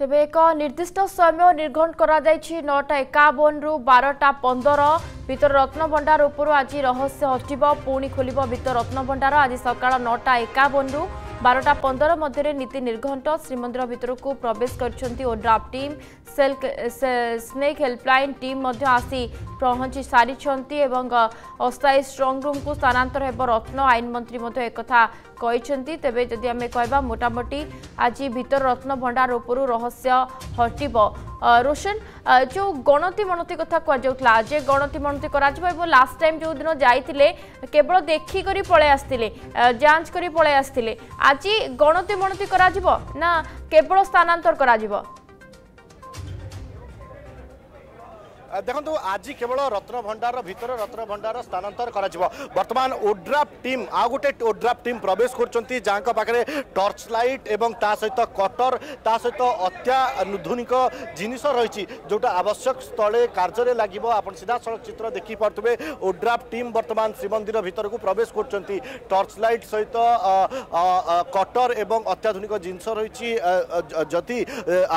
ତେବେ ଏକ ନିର୍ଦ୍ଦିଷ୍ଟ ସମୟ ନିର୍ଘଣ୍ଟ କରାଯାଇଛି ନଅଟା ଏକାବନରୁ ବାରଟା ପନ୍ଦର ଭିତରେ ରତ୍ନଭଣ୍ଡାର ଉପରୁ ଆଜି ରହସ୍ୟ ହଟିବ ପୁଣି ଖୋଲିବ ଭିତର ରତ୍ନଭଣ୍ଡାର ଆଜି ସକାଳ ନଅଟା ଏକାବନରୁ বারোটা পনেরো মধ্যে নীতি নির্ঘণ্ট শ্রীমন্দির ভিতরক প্রবেশ করছেন ODRAF team cell snake helpline team মধ্য আসি পৌঁছি সারিছেন এবং অস্থায়ী স্ট্রংরুমু স্থানান্তর হব রত্ন আইনমন্ত্রী মধ্য একথা କହିଛନ୍ତି ତେବେ ଯଦି ଆମେ କହିବା ମୋଟାମୋଟି ଆଜି ଭିତର ରତ୍ନ ଭଣ୍ଡାର ଉପରୁ ରହସ୍ୟ ହଟିବ রোশন যে গণতি মণতি কথা কুযাওলা আজ গণতি মণতি করা এবং লাস্ট টাইম যেদিন যাই কেবল দেখি করে পড়ে আসলে যাঞ্চ করে পড়ে আসলে আজ গণতি মণতি করা না কেবল স্থানান্তর করা ଦେଖନ୍ତୁ ଆଜି କେବଳ ରତ୍ନ ଭଣ୍ଡାର ଭିତରେ ରତ୍ନ ଭଣ୍ଡାର ସ୍ଥାନାନ୍ତର କରାଯିବ ବର୍ତ୍ତମାନ ଓଡ୍ରାଫ୍ ଟିମ୍ ଆଉ ଗୋଟେ ଓଡ୍ରାଫ୍ ଟିମ୍ ପ୍ରବେଶ କରୁଛନ୍ତି ଯାହାଙ୍କ ପାଖରେ ଟର୍ଚ୍ଚ ଲାଇଟ୍ ଏବଂ ତା ସହିତ କଟର ତା ସହିତ ଅତ୍ୟାଧୁନିକ ଜିନିଷ ରହିଛି ଯେଉଁଟା ଆବଶ୍ୟକ ସ୍ଥଳେ କାର୍ଯ୍ୟରେ ଲାଗିବ ଆପଣ ସିଧାସଳଖ ଚିତ୍ର ଦେଖିପାରୁଥିବେ ଓଡ୍ରାଫ୍ ଟିମ୍ ବର୍ତ୍ତମାନ ଶ୍ରୀମନ୍ଦିର ଭିତରକୁ ପ୍ରବେଶ କରୁଛନ୍ତି ଟର୍ଚ୍ଚ ଲାଇଟ୍ ସହିତ କଟର ଏବଂ ଅତ୍ୟାଧୁନିକ ଜିନିଷ ରହିଛି ଯଦି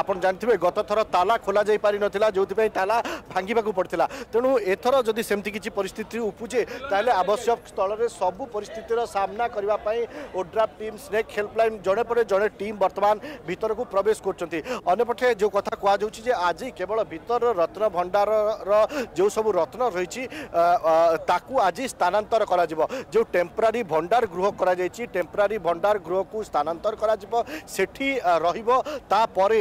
ଆପଣ ଜାଣିଥିବେ ଗତ ଥର ତାଲା ଖୋଲାଯାଇ ପାରିନଥିଲା ଯେଉଁଥିପାଇଁ ତାଲା ଭାଙ୍ଗି ଭାଙ୍ଗିବାକୁ ପଡ଼ିଥିଲା ତେଣୁ ଏଥର ଯଦି ସେମିତି କିଛି ପରିସ୍ଥିତି ଉପୁଜେ ତାହେଲେ ଆବଶ୍ୟକ ସ୍ଥଳରେ ସବୁ ପରିସ୍ଥିତିର ସାମ୍ନା କରିବା ପାଇଁ ଓଡ୍ରାଫ୍ ଟିମ୍ ସ୍ନେକ୍ ହେଲ୍ପଲାଇନ୍ ଜଣେ ପରେ ଜଣେ ଟିମ୍ ବର୍ତ୍ତମାନ ଭିତରକୁ ପ୍ରବେଶ କରୁଛନ୍ତି ଅନ୍ୟପଟେ ଯେଉଁ କଥା କୁହାଯାଉଛି ଯେ ଆଜି କେବଳ ଭିତରର ରତ୍ନ ଭଣ୍ଡାରର ଯେଉଁ ସବୁ ରତ୍ନ ରହିଛି ତାକୁ ଆଜି ସ୍ଥାନାନ୍ତର କରାଯିବ ଯେଉଁ ଟେମ୍ପରାରୀ ଭଣ୍ଡାର ଗୃହ କରାଯାଇଛି ଟେମ୍ପରାରୀ ଭଣ୍ଡାର ଗୃହକୁ ସ୍ଥାନାନ୍ତର କରାଯିବ ସେଠି ରହିବ ତାପରେ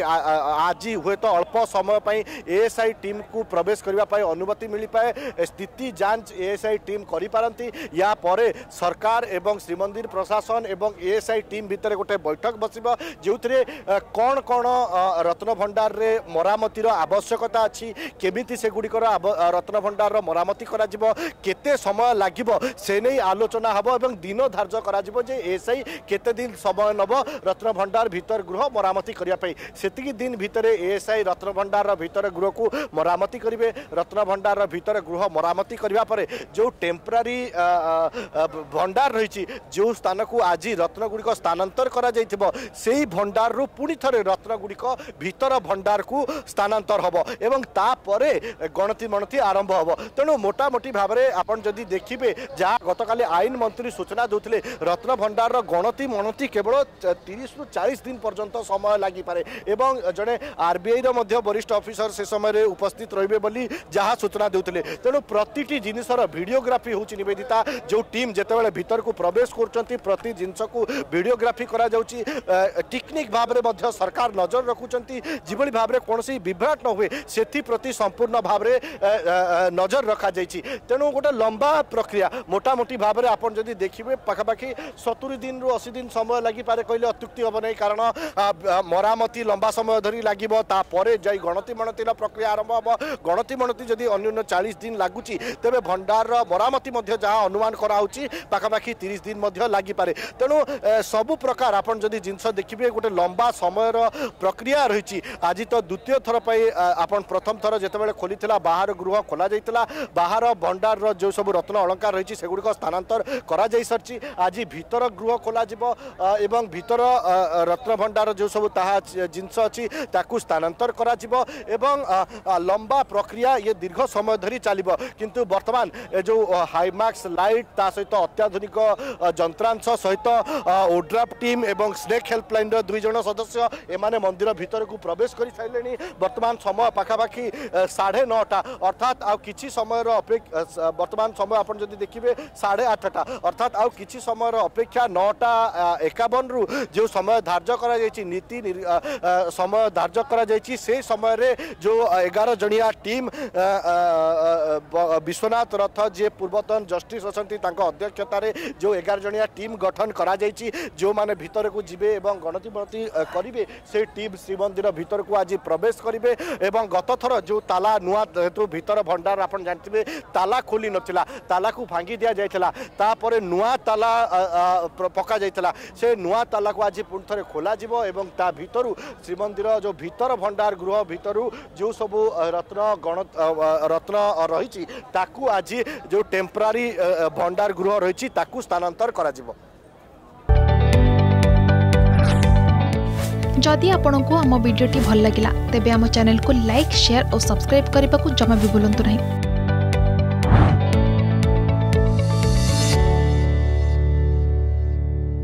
ଆଜି ହୁଏତ ଅଳ୍ପ ସମୟ ପାଇଁ ଏଏସ୍ଆଇ ଟିମ୍କୁ ପ୍ରବେଶ ପ୍ରବେଶ କରିବା ପାଇଁ ଅନୁମତି ମିଳିପାରେ ସ୍ଥିତି ଯାଞ୍ଚ ଏ ଏସ୍ ଆଇ ଟିମ୍ କରିପାରନ୍ତି ୟା ପରେ ସରକାର ଏବଂ ଶ୍ରୀମନ୍ଦିର ପ୍ରଶାସନ ଏବଂ ଏ ଏସ୍ ଆଇ ଟିମ୍ ଭିତରେ ଗୋଟେ ବୈଠକ ବସିବ ଯେଉଁଥିରେ କ'ଣ କ'ଣ ରତ୍ନଭଣ୍ଡାରରେ ମରାମତିର ଆବଶ୍ୟକତା ଅଛି କେମିତି ସେଗୁଡ଼ିକର ରତ୍ନଭଣ୍ଡାରର ମରାମତି କରାଯିବ କେତେ ସମୟ ଲାଗିବ ସେ ନେଇ ଆଲୋଚନା ହେବ ଏବଂ ଦିନ ଧାର୍ଯ୍ୟ କରାଯିବ ଯେ ଏ ଏସ୍ ଆଇ କେତେ ଦିନ ସମୟ ନେବ ରତ୍ନଭଣ୍ଡାର ଭିତର ଗୃହ ମରାମତି କରିବା ପାଇଁ ସେତିକି ଦିନ ଭିତରେ ଏ ଏସ୍ ଆଇ ରତ୍ନଭଣ୍ଡାରର ଭିତର ଗୃହକୁ ମରାମତି କରିବେ দেখবে রত্নভণ্ডার ভিতরে গৃহ মরামতি করা পরে যে টেম্পোরারি ভণ্ডার রয়েছে যে স্থানক আজ রত্নগুড়ি স্থানান্তর করা যাই সেই ভণ্ডারু পুঁ থরে রত্নগুড়ি ভিতর ভণ্ডারু স্থানান্তর হব এবং তাপরে গণতি মণতি আরম্ভ হব তেণু মোটামোটি ভাবে আপনার যদি দেখবে যা গতকালি আইন মন্ত্রী সূচনা দেলে রত্নভণ্ডারর গণতি মণতি কেবল তিরিশ রু চাশ দিন পর্যন্ত সময় লাগিপারে এবং জনে আরবিআইর মধ্য বরিষ্ঠ অফিসর সে সময় উপস্থিত রহবে বলে जहाँ सूचना देउँदै ती जिनिस र भिडग्राफी हुन्छेदिता जो टि भितर को प्रवेश गर्छ प्रति जिसकु भिडग्राफी गराउँछ टेक्निक सरकार नजर रकुन्छ जीभी भावना कसरी विभ्राट प्रति संपूर्ण भाव नजर रखाइछ तेणु गए लम्बा प्रक्रिया मोटामोटी भावी देखि पाखि सतुरी दिन रु असी दिन समय लाग अत्युक्ति नै कारण मरामती लम्बा समय धरी लाग गणतिणति प्रक्रिया आरम्भ ଅଣତି ମଣତି ଯଦି ଅନ୍ୟୁନ୍ୟ ଚାଳିଶ ଦିନ ଲାଗୁଛି ତେବେ ଭଣ୍ଡାରର ମରାମତି ମଧ୍ୟ ଯାହା ଅନୁମାନ କରାହେଉଛି ପାଖାପାଖି ତିରିଶ ଦିନ ମଧ୍ୟ ଲାଗିପାରେ ତେଣୁ ସବୁ ପ୍ରକାର ଆପଣ ଯଦି ଜିନିଷ ଦେଖିବେ ଗୋଟେ ଲମ୍ବା ସମୟର ପ୍ରକ୍ରିୟା ରହିଛି ଆଜି ତ ଦ୍ୱିତୀୟ ଥର ପାଇଁ ଆପଣ ପ୍ରଥମ ଥର ଯେତେବେଳେ ଖୋଲିଥିଲା ବାହାର ଗୃହ ଖୋଲାଯାଇଥିଲା ବାହାର ଭଣ୍ଡାରର ଯେଉଁ ସବୁ ରତ୍ନ ଅଳଙ୍କାର ରହିଛି ସେଗୁଡ଼ିକ ସ୍ଥାନାନ୍ତର କରାଯାଇସାରିଛି ଆଜି ଭିତର ଗୃହ ଖୋଲାଯିବ ଏବଂ ଭିତର ରତ୍ନଭଣ୍ଡାର ଯେଉଁ ସବୁ ତାହା ଜିନିଷ ଅଛି ତାକୁ ସ୍ଥାନାନ୍ତର କରାଯିବ ଏବଂ ଲମ୍ବା ପ୍ର प्रक्रिया ये दीर्घ समय धरी चल किंतु बर्तमान ए जो हाइमाक्स लाइट ता सहित अत्याधुनिक ଯନ୍ତ୍ରାଂଶ ସହିତ ଓଡ୍ରାଫ୍ ଟିମ୍ ଏବଂ ସ୍ନେକ୍ ହେଲ୍ପଲାଇନ୍ର ଦୁଇ ଜଣ ସଦସ୍ୟ ଏମାନେ ମନ୍ଦିର ଭିତରକୁ ପ୍ରବେଶ କରିସାରିଲେଣି ବର୍ତ୍ତମାନ ସମୟ ପାଖାପାଖି ସାଢ଼େ ନଅଟା ଅର୍ଥାତ୍ ଆଉ କିଛି ସମୟର ଅପେକ୍ଷା ବର୍ତ୍ତମାନ ସମୟ ଆପଣ ଯଦି ଦେଖିବେ ସାଢ଼େ ଆଠଟା ଅର୍ଥାତ୍ ଆଉ କିଛି ସମୟର ଅପେକ୍ଷା ନଅଟା ଏକାବନରୁ ଯେଉଁ ସମୟ ଧାର୍ଯ୍ୟ କରାଯାଇଛି ନୀତି ସମୟ ଧାର୍ଯ୍ୟ କରାଯାଇଛି ସେ ସମୟରେ ଯେଉଁ ଏଗାର ଜଣିଆ ଟିମ୍ ଟିମ୍ ବିଶ୍ୱନାଥ ରଥ ଯିଏ ପୂର୍ବତନ ଜଷ୍ଟିସ୍ ଅଛନ୍ତି ତାଙ୍କ ଅଧ୍ୟକ୍ଷତାରେ ଯେଉଁ ଏଗାର ଜଣିଆ ଟିମ୍ ଗଠନ କରାଯାଇଛି ଯେଉଁମାନେ ଭିତରକୁ ଯିବେ ଏବଂ ଗଣତିମଣତି କରିବେ ସେ ଟିମ୍ ଶ୍ରୀମନ୍ଦିର ଭିତରକୁ ଆଜି ପ୍ରବେଶ କରିବେ ଏବଂ ଗତଥର ଯେଉଁ ତାଲା ନୂଆ ଯେହେତୁ ଭିତର ଭଣ୍ଡାର ଆପଣ ଜାଣିଥିବେ ତାଲା ଖୋଲି ନଥିଲା ତାଲାକୁ ଭାଙ୍ଗି ଦିଆଯାଇଥିଲା ତାପରେ ନୂଆ ତାଲା ପକାଯାଇଥିଲା ସେ ନୂଆ ତାଲାକୁ ଆଜି ପୁଣି ଥରେ ଖୋଲାଯିବ ଏବଂ ତା ଭିତରୁ ଶ୍ରୀମନ୍ଦିର ଯେଉଁ ଭିତର ଭଣ୍ଡାର ଗୃହ ଭିତରୁ ଯେଉଁ ସବୁ ରତ୍ନ গণরত্ন রয়েছে তাকে আজ যে টেম্পোরারি ভণ্ডার গৃহ রয়েছে তাকে স্থানান্তর করা যাব जदि आपण को आम भिडी भल लगा तेब आम चेल्क लाइक सेयार और सब्सक्राइब करने को जमा भी बुलां नहीं